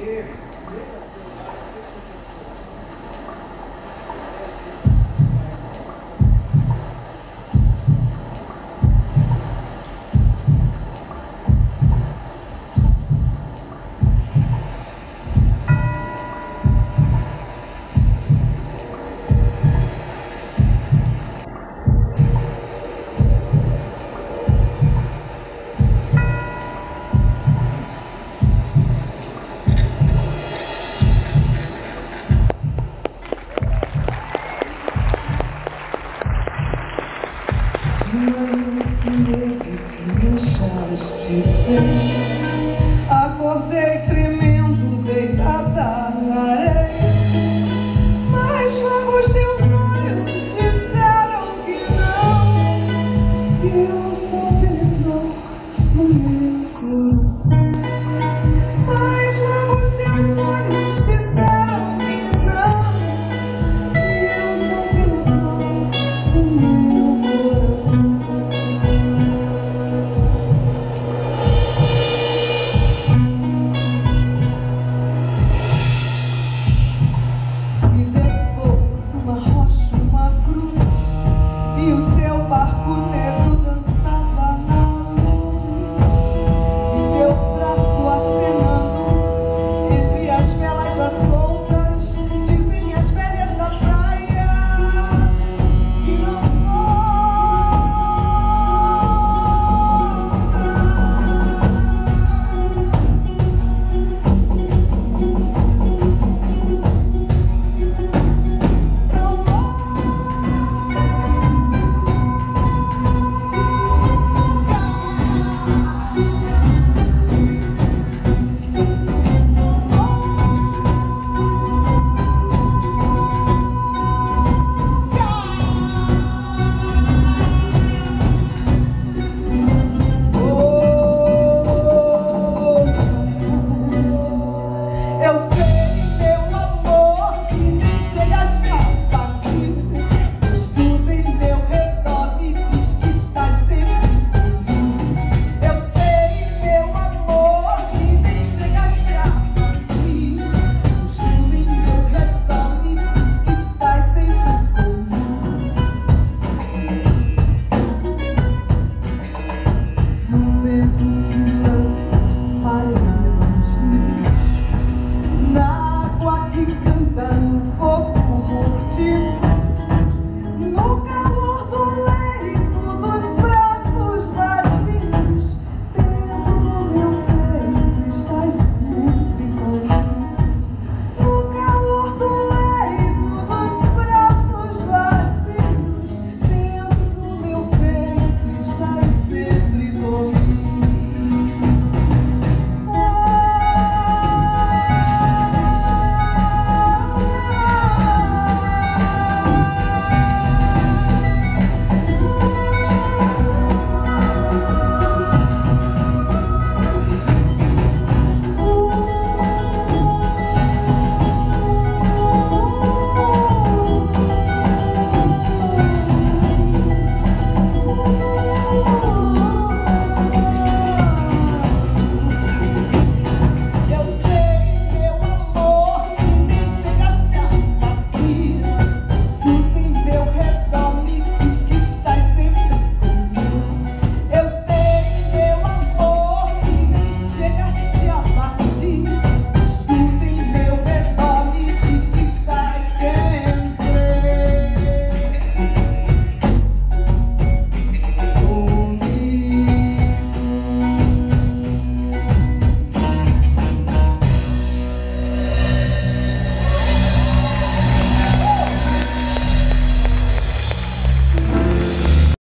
Yes. Acordei